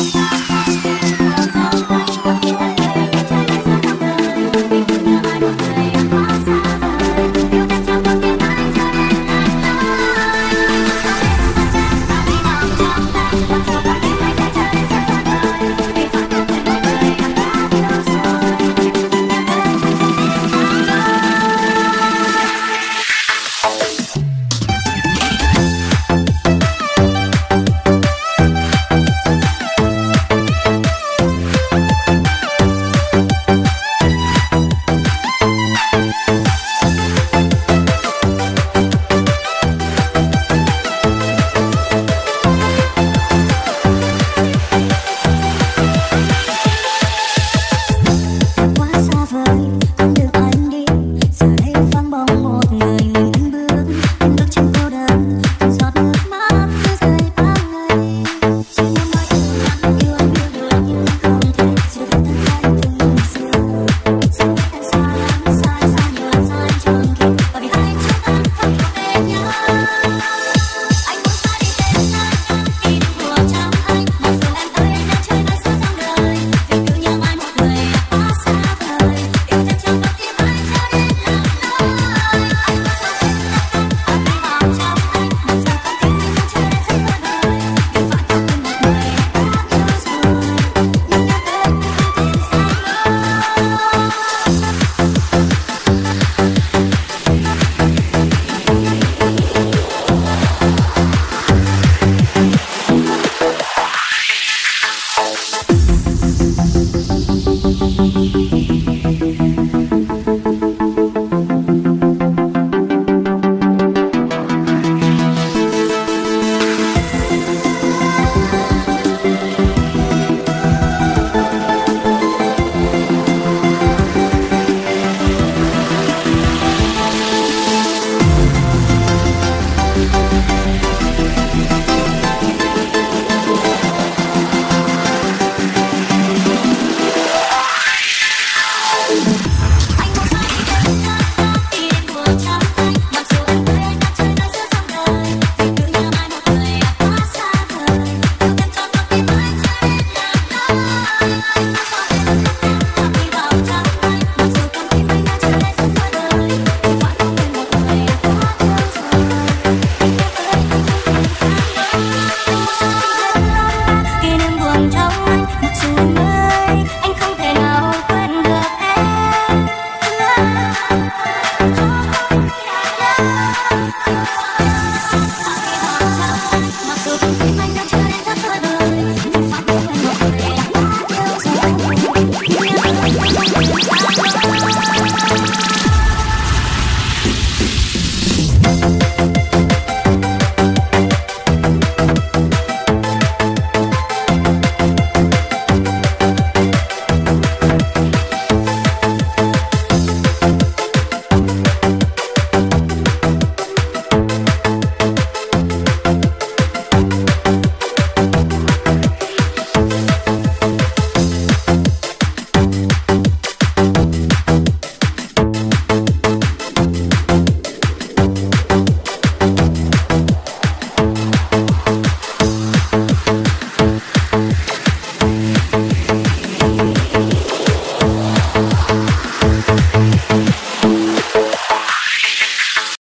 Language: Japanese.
した